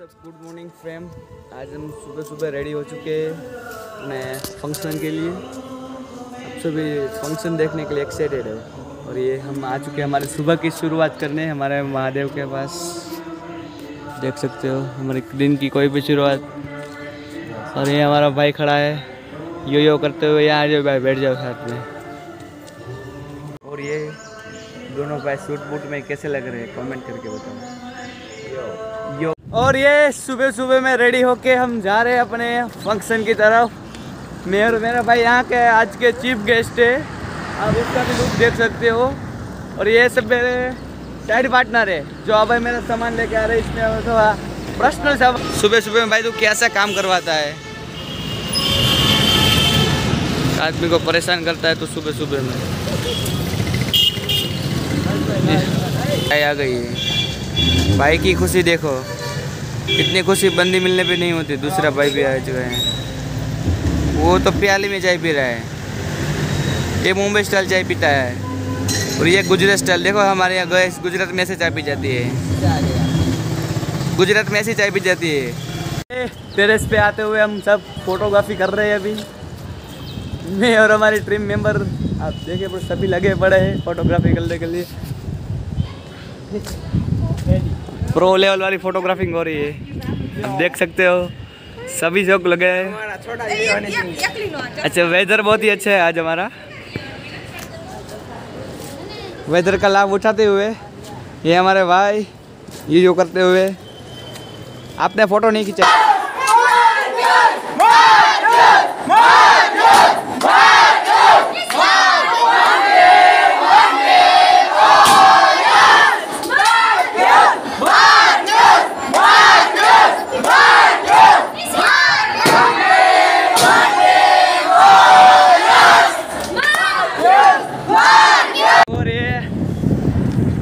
सब good morning frame आज हम सुबह सुबह रेडी हो चुके हैं अपने फ़ंक्शन के लिए। अब सभी फ़ंक्शन देखने के लिए एक्साइटेड है। और ये हम आ चुके हैं हमारे सुबह की शुरुआत करने, हमारे महादेव के पास। देख सकते हो, हमारे दिन की कोई भी शुरुआत। और ये हमारा भाई खड़ा है। यो यो करते हुए यहाँ आ जाओ भाई, बैठ जाओ साथ में। और ये दोनों भाई सूट बूट में कैसे लग रहे हैं? कमेंट करके बताओ। यो। और ये सुबह सुबह में रेडी होके हम जा रहे हैं अपने फ़ंक्शन की तरफ़। मैं और मेरा भाई यहाँ के आज के चीफ गेस्ट है। आप उसका भी लुक देख सकते हो। और ये सब मेरे साइड पार्टनर है, जो अब मेरा सामान लेके आ रहे हैं। इसमें थोड़ा पर्सनल सब। सुबह सुबह में भाई तू कैसा काम करवाता है? आदमी को परेशान करता है तो सुबह सुबह में। आ गई है। भाई की खुशी देखो। इतनी खुशी बंदी मिलने पे नहीं होती, दूसरा भाई भी आ चुका है। वो तो प्याली में चाय पी रहा है। ये मुंबई स्टाइल चाय पीता है। और ये गुजरात स्टाइल देखो हमारे यहाँ गए गुजरात में ऐसे चाय पी जाती है। गुजरात में ऐसी चाय पी जाती है। टेरेस पे आते हुए हम सब फोटोग्राफी कर रहे हैं अभी। मैं और हमारी टीम मेंबर आप देखे, पर सभी लगे पड़े हैं फोटोग्राफी करने के लिए। प्रो लेवल वाली फोटोग्राफिंग हो रही है। आप देख सकते हो सभी शौक लगे हैं। अच्छा वेदर बहुत ही अच्छा है आज हमारा। वेदर का लाभ उठाते हुए ये हमारे भाई ये जो करते हुए आपने फ़ोटो नहीं खींचा।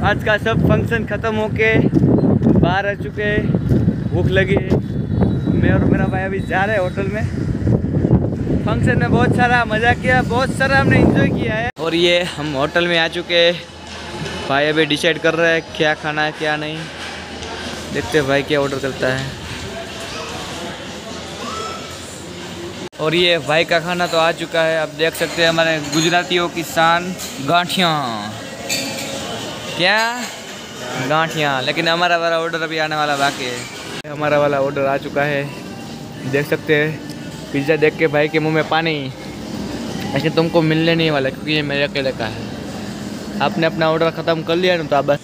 आज का सब फ़ंक्शन ख़त्म होके बाहर आ चुके हैं। भूख लगी है। मैं और मेरा भाई अभी जा रहे हैं होटल में। फ़ंक्शन में बहुत सारा मज़ा किया, बहुत सारा हमने एंजॉय किया है। और ये हम होटल में आ चुके हैं। भाई अभी डिसाइड कर रहे है क्या खाना है, क्या नहीं। देखते भाई क्या ऑर्डर करता है। और ये भाई का खाना तो आ चुका है। आप देख सकते हैं हमारे गुजरातियों की शान गांठियाँ। क्या? गांठियाँ। लेकिन हमारा वाला ऑर्डर अभी आने वाला बाकी है। हमारा वाला ऑर्डर आ चुका है। देख सकते हैं। पिज़्ज़ा देख के भाई के मुँह में पानी। ऐसे तुमको मिलने नहीं वाला, क्योंकि ये मेरे अकेले का है। आपने अपना ऑर्डर ख़त्म कर लिया ना तो बस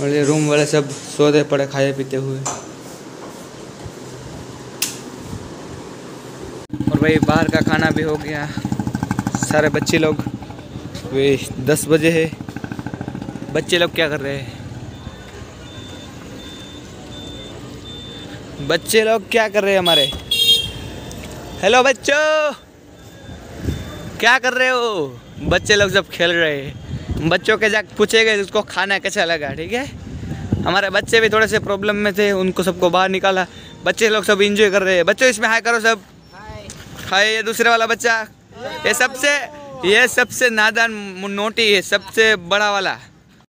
और ये रूम वाले सब सोते पड़े खाए पीते हुए। और भाई बाहर का खाना भी हो गया। सारे बच्चे लोग। वे दस बजे है। बच्चे लोग क्या कर रहे हैं? बच्चे लोग क्या कर रहे हैं हमारे? हेलो बच्चों! क्या कर रहे हो? बच्चे लोग सब खेल रहे हैं। बच्चों के जाके पूछेगा उसको खाना कैसा लगा? ठीक है? हमारे बच्चे भी थोड़े से प्रॉब्लम में थे उनको सबको बाहर निकाला। बच्चे लोग सब इंजॉय कर रहे हैं। बच्चों इसमें हाय करो सब। हाय ये दूसरे वाला बच्चा। ये सबसे ये सबसे नादान नोटी है सबसे बड़ा वाला।